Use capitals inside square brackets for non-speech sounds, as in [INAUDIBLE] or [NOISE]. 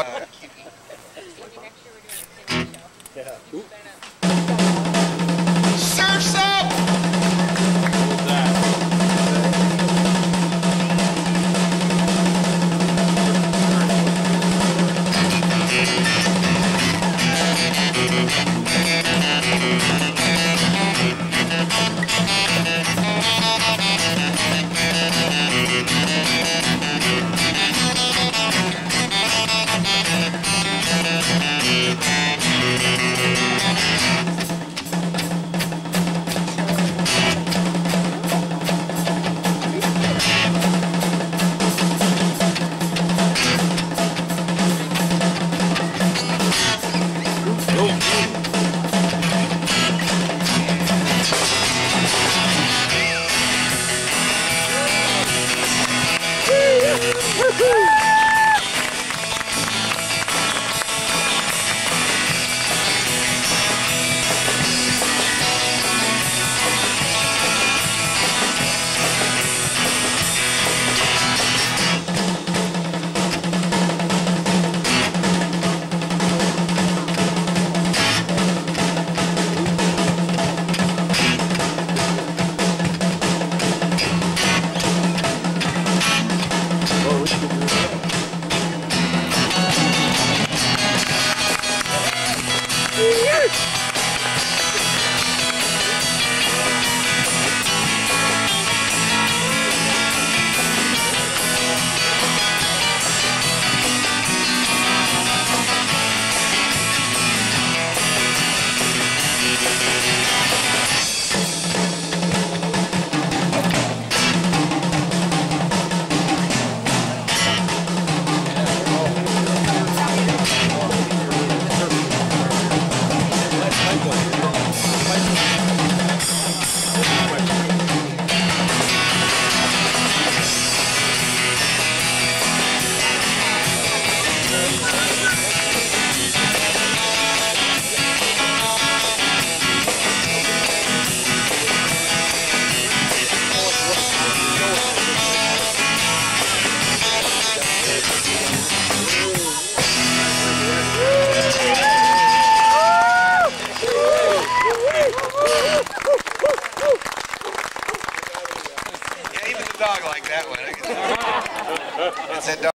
Maybe next year we're doing a kidney show. Yeah. Better not dog like that one. [LAUGHS]